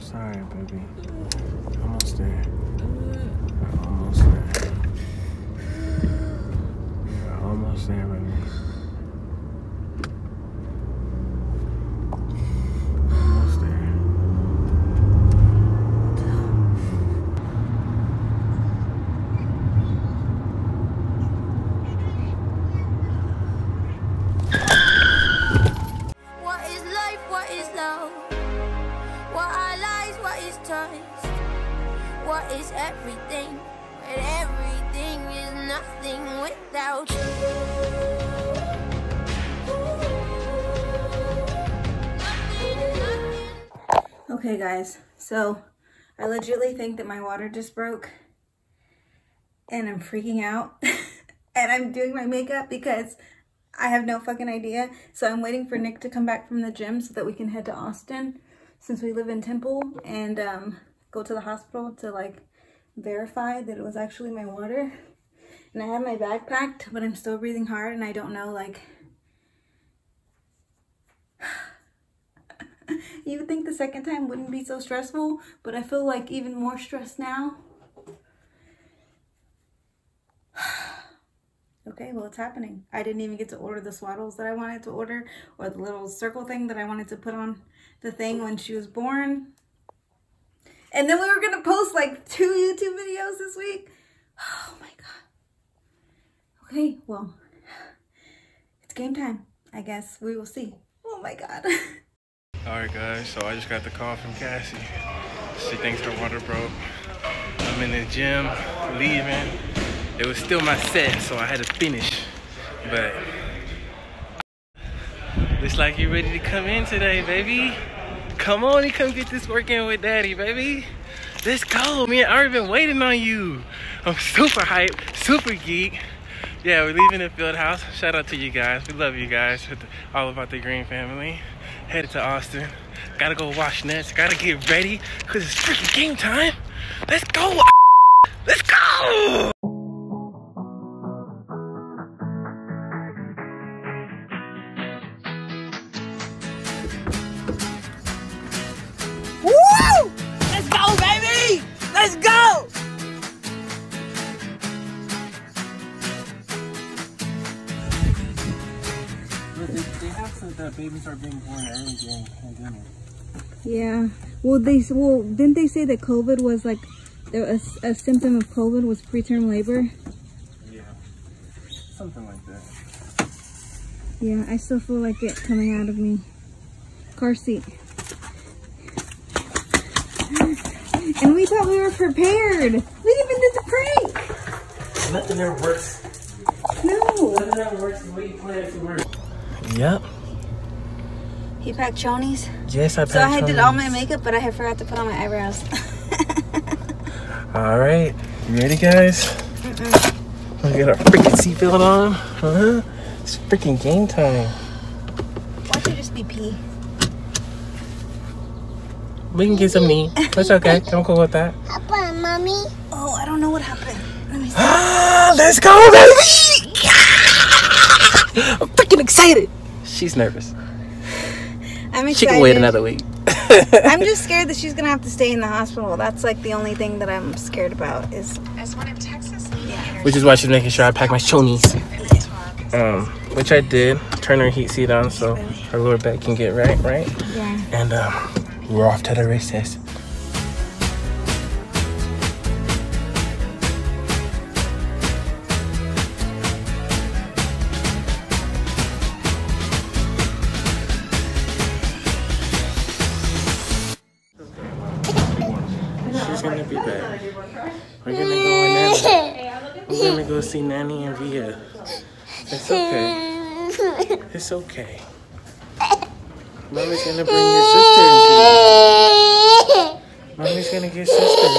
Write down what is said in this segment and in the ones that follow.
Sorry, baby. Almost there. Almost there. You're almost there, baby. What is everything? But everything is nothing without you. Okay, guys, so I legitimately think that my water just broke and I'm freaking out and I'm doing my makeup because I have no fucking idea. So I'm waiting for Nik to come back from the gym so that we can head to Austin since we live in Temple and um, go to the hospital to like verify that it was actually my water. And I have my bag packed, but I'm still breathing hard and I don't know like you would think the second time wouldn't be so stressful, but I feel like even more stressed now. okay, well, it's happening. I didn't even get to order the swaddles that I wanted to order or the little circle thing that I wanted to put on the thing when she was born. And then we were going to post like two YouTube videos this week. Oh my God. Okay, well, it's game time. I guess we will see. Oh my God. Alright guys, so I just got the call from Cassie. She thinks her water broke. I'm in the gym, leaving. It was still my set, so I had to finish. But looks like you're ready to come in today, baby. Come on and come get this working with daddy, baby. Let's go. Me and Ari been waiting on you. I'm super hyped, super geek. Yeah, we're leaving the field house. Shout out to you guys. We love you guys. All about the Greene family. Headed to Austin. Gotta go wash nets. Gotta get ready because it's freaking game time. Let's go. Let's go. Babies are being born early during the pandemic. Yeah. Well, they well didn't they say that COVID was like a, a symptom of COVID was preterm labor? Yeah. Something like that. Yeah, I still feel like it coming out of me. Car seat. And we thought we were prepared. We even did the prank. Nothing ever works. No. Nothing ever works the way you plan it to work. Yep. He packed chonies. Yes, I packed So I did all my makeup, but I had forgot to put on my eyebrows. All right, you ready, guys? We got our freaking seatbelt on. Huh? It's freaking game time. Why don't you just be pee? We can get some meat. That's okay. I'm cool with that. Papa, mommy. Oh, I don't know what happened. Let me see. Ah, let's go, baby! I'm freaking excited. She's nervous. I'm excited. She can wait another week. I'm just scared that she's gonna have to stay in the hospital. That's like the only thing that I'm scared about is As one of Texas' Which is why she's making sure I pack my chonies. Um, which I did. Turn her heat seat on so her lower back can get right, right? yeah. And um, we're off to the races. Nanny and Via. It's okay. It's okay. Mommy's gonna bring your sister. Mommy's gonna get sister.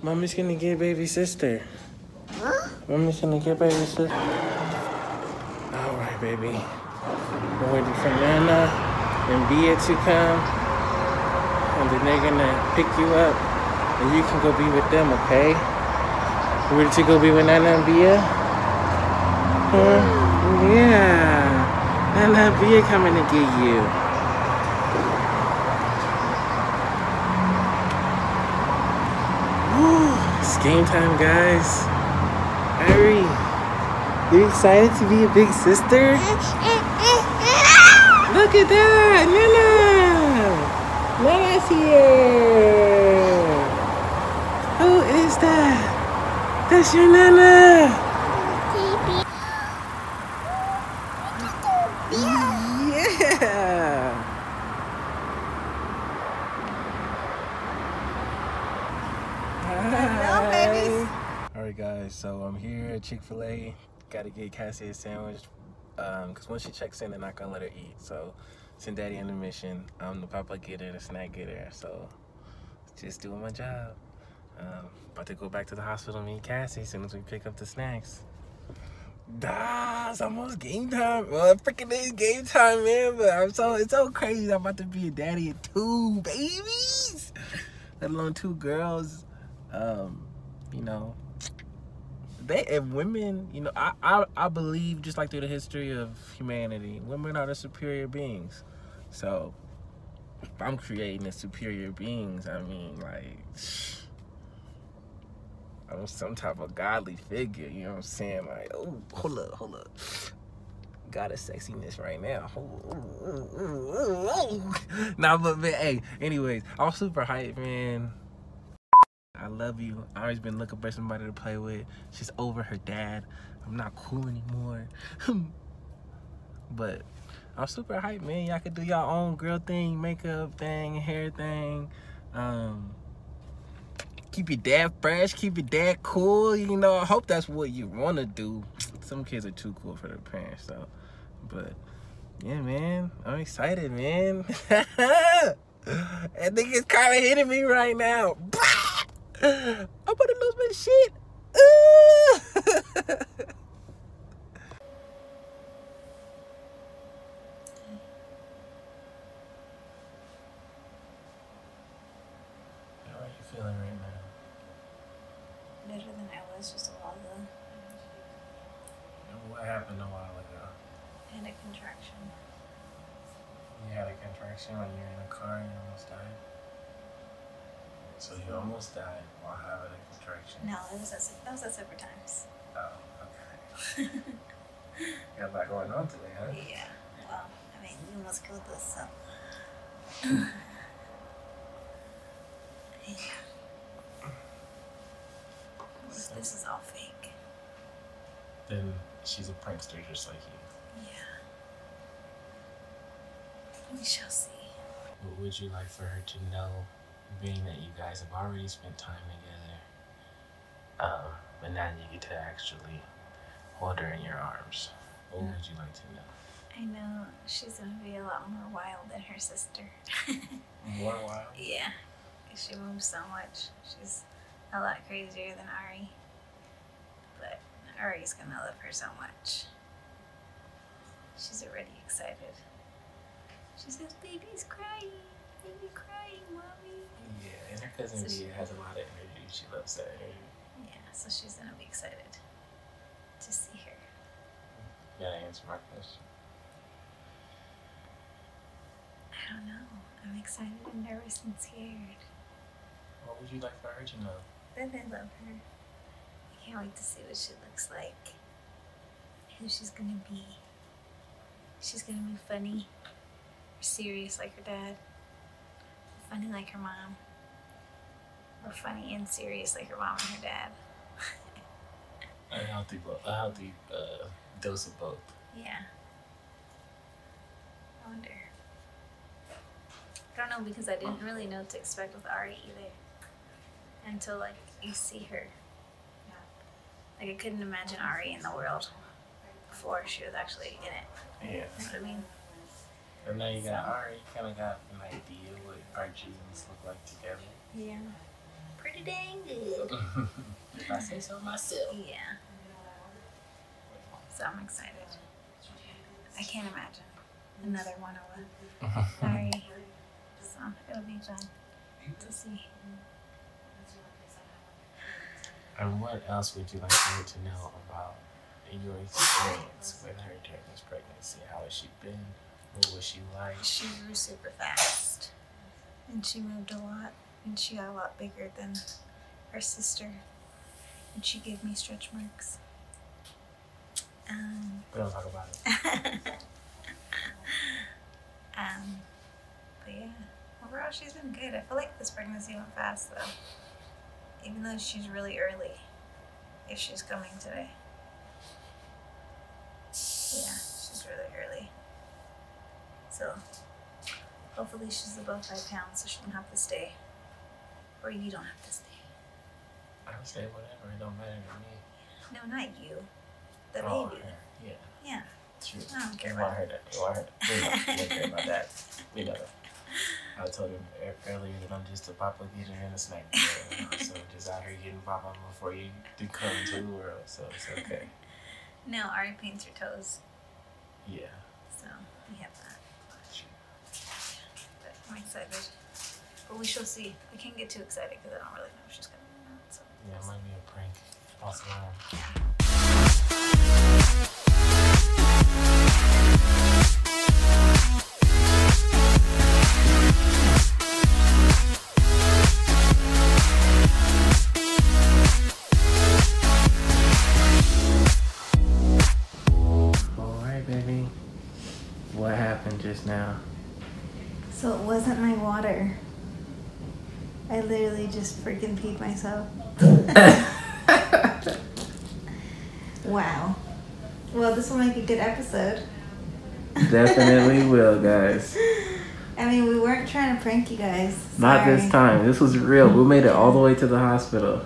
Mommy's gonna get baby sister. Mommy's gonna get baby sister. Alright, baby. We're waiting for Nana and Bia to come. And then they're gonna pick you up. And you can go be with them, okay? Ready to go be with Nana and Bia? Huh? Hmm. yeah. Nana and Bia coming to get you. Ooh, it's game time, guys. Ari, you excited to be a big sister? Look at that, Nana! Nana's here! Who is that? That's your Nana. Yeah. Babies. All right, guys. So I'm here at Chick Fil A. Got to get Cassie a sandwich um, because once she checks in, they're not gonna let her eat. So send Daddy on the mission. I'm the papa getter, the snack getter. So just doing my job. Um, about to go back to the hospital and meet Cassie as soon as we pick up the snacks. Ah, it's almost game time. Well, freaking is game time, man. But I'm so it's so crazy. I'm about to be a daddy of two babies, let alone two girls. Um, you know, they and women. You know, I I I believe just like through the history of humanity, women are the superior beings. So if I'm creating the superior beings, I mean, like. I'm some type of godly figure, you know what I'm saying? Like, oh, hold up, hold up. Got a sexiness right now. nah, but man, hey, anyways, I'm super hyped, man. I love you. I always been looking for somebody to play with. She's over her dad. I'm not cool anymore. but I'm super hyped, man. Y'all could do y'all own girl thing, makeup thing, hair thing. Um, keep your dad fresh, keep your dad cool. You know, I hope that's what you want to do. Some kids are too cool for their parents, though. But yeah, man, I'm excited, man. I think it's kind of hitting me right now. I'm gonna lose my shit. How are you feeling right now? Better than I was just a while ago. What happened a while ago? I had a contraction. You had a contraction when you were in a car and you almost died? So you almost died while having a contraction? No, it was at, that was at separate times. Oh, okay. you got a lot going on today, huh? Yeah. Well, I mean, you almost killed us, so. yeah. This, this is all fake. Then she's a prankster just like you. Yeah. We shall see. What would you like for her to know, being that you guys have already spent time together? Um, but now you get to actually hold her in your arms. What would you like to know? I know she's gonna be a lot more wild than her sister. More wild? Yeah. She moves so much. She's a lot crazier than Ari. But Ari's gonna love her so much. She's already excited. She says, Baby's crying. Baby crying, mommy. Yeah, and her cousin So she- has a lot of energy. She loves that energy. Yeah, so she's gonna be excited to see her. You gotta answer my question. I don't know. I'm excited and nervous and scared. What would you like for her to know? That I love her. I can't wait to see what she looks like. Who she's gonna be. She's gonna be funny. Or serious like her dad. Funny like her mom. Or funny and serious like her mom and her dad. A healthy, a healthy uh, dose of both. Yeah. I wonder. I don't know because I didn't really know what to expect with Ari either. Until like you see her. Like I couldn't imagine Ari in the world before she was actually in it. Yeah. You know what I mean? And now you got So- Ari, kind of got an idea what our genes look like together. Yeah. Pretty dang good. if I say so myself. Yeah. So I'm excited. I can't imagine another one of them. Ari. So it'll be fun to see. And what else would you like me to know about your experience with her during this pregnancy? How has she been? What was she like? She grew super fast. And she moved a lot. And she got a lot bigger than her sister, and she gave me stretch marks. Um, We don't talk about it. um, but yeah, overall she's been good. I feel like this pregnancy went fast though, even though she's really early. If she's coming today, yeah, she's really early. So hopefully she's above five pounds, so she don't have to stay, or you don't have to stay. I would say whatever. It don't matter to me. No, not you, the Oh, baby. her. Yeah, Yeah. true. I don't care about that. Well, I heard that. We don't care about that. We know that. I told him earlier that I'm just a papa getter and a snack you know, so just out here getting papa before you come into the world. So it's okay. No, Ari paints her toes, Yeah. so we have that. But I'm excited. But we shall see. I can't get too excited because I don't really know if she's coming or not. So Yeah, it might be a prank. False alarm. Just freaking peed myself. Wow. Well, this will make a good episode. Definitely will, guys. I mean, we weren't trying to prank you guys. Not this time. This was real. We made it all the way to the hospital.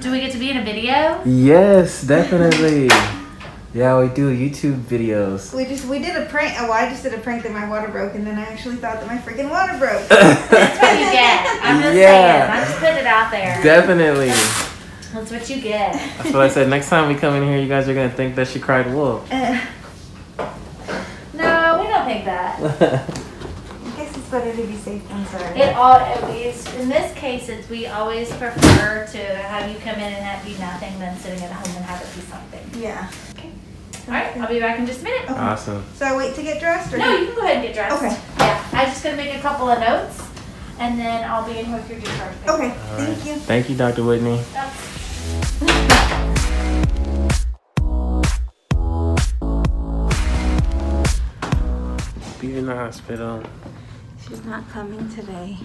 Do we get to be in a video? Yes, definitely. Yeah, we do YouTube videos. We just we did a prank. Oh, I just did a prank that my water broke, and then I actually thought that my freaking water broke. That's what you get. I'm just Yeah. saying. I'm just putting it out there. Definitely. That's what you get. That's what I said. Next time we come in here, you guys are gonna think that she cried wolf. Uh, No, we don't think that. I guess it's better to be safe than sorry. It all it is in this case. It's we always prefer to have you come in and have be nothing than sitting at home and have it be something. yeah. All right, I'll be back in just a minute. awesome. So I wait to get dressed, or No, you can go ahead and get dressed. Okay. Yeah, I'm just gonna make a couple of notes, and then I'll be in with your discharge. paper. Okay. All Thank right. you. Thank you, Dr. Whitney. Yep. Be in the hospital. She's not coming today.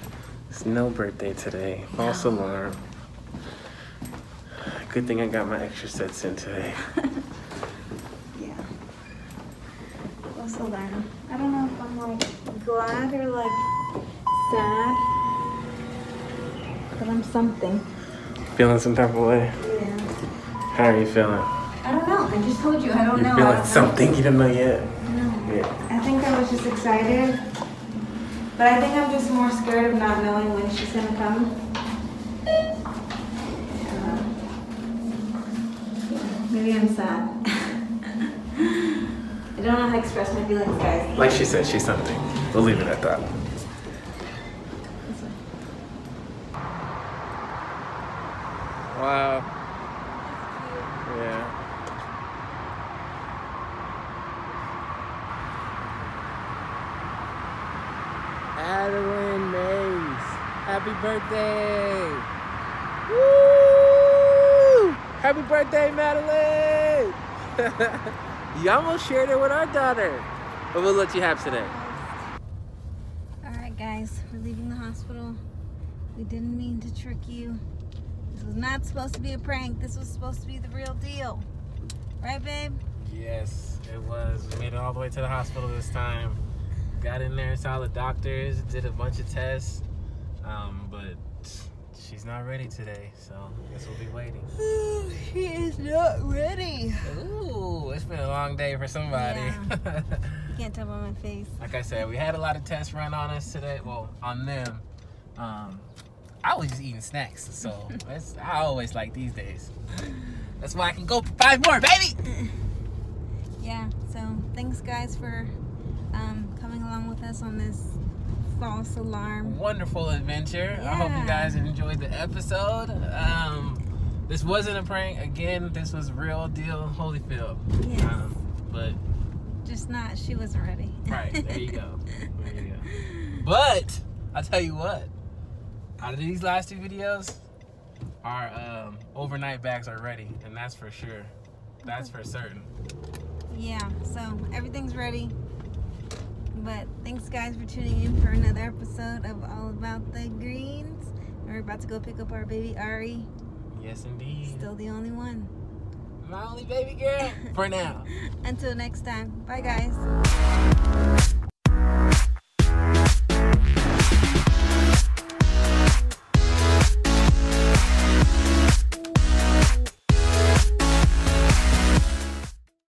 It's no birthday today. False alarm. Good thing I got my extra sets in today. Yeah. False alarm. I don't know if I'm like glad or like sad, but I'm something. Feeling some type of way? Yeah. How are you feeling? I don't know. I just told you. I don't You're know. I feeling something you don't know yet. know. Yeah. I think I was just excited, but I think I'm just more scared of not knowing when she's gonna come. Uh, Maybe I'm sad. I don't know how to express my feelings, guys. Like she said, she's something. We'll leave it at that. Wow. Yeah. Adeline Mays. Happy birthday. Woo! Happy birthday, Madeline! you almost shared it with our daughter. But we'll let you have today. All right, guys, we're leaving the hospital. We didn't mean to trick you. This was not supposed to be a prank. This was supposed to be the real deal. Right, babe? Yes, it was. We made it all the way to the hospital this time. Got in there, saw the doctors, did a bunch of tests. Um, but she's not ready today, so I guess we'll be waiting. she is not ready. Ooh, it's been a long day for somebody. You can't tell by my face. like I said, we had a lot of tests run on us today. Well, on them. Um, I was just eating snacks, so that's I always like these days. That's why I can go for five more, baby. Yeah, so thanks, guys, for um, coming along with us on this false alarm. wonderful adventure. I hope you guys enjoyed the episode. Um, this wasn't a prank. Again, this was real deal Holyfield. Yes. Um, but Just not, she wasn't ready. right there you go. There you go. But I'll tell you what. Out of these last two videos, our um, overnight bags are ready, and that's for sure. That's for certain. Yeah, so everything's ready. But thanks, guys, for tuning in for another episode of All About the Greenes. We're about to go pick up our baby Ari. Yes, indeed. Still the only one. My only baby girl for now. Until next time. Bye, guys.